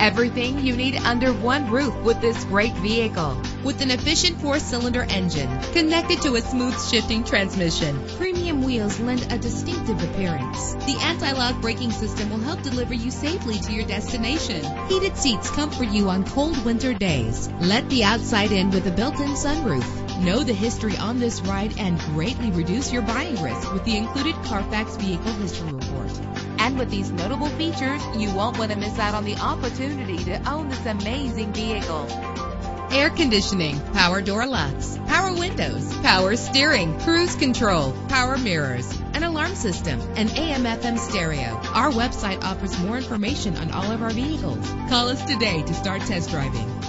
Everything you need under one roof with this great vehicle. With an efficient four-cylinder engine connected to a smooth shifting transmission, premium wheels lend a distinctive appearance. The anti-lock braking system will help deliver you safely to your destination. Heated seats comfort you on cold winter days. Let the outside in with a built-in sunroof. Know the history on this ride and greatly reduce your buying risk with the included Carfax Vehicle History Report. And with these notable features, you won't want to miss out on the opportunity to own this amazing vehicle. Air conditioning, power door locks, power windows, power steering, cruise control, power mirrors, an alarm system, and AM FM stereo. Our website offers more information on all of our vehicles. Call us today to start test driving.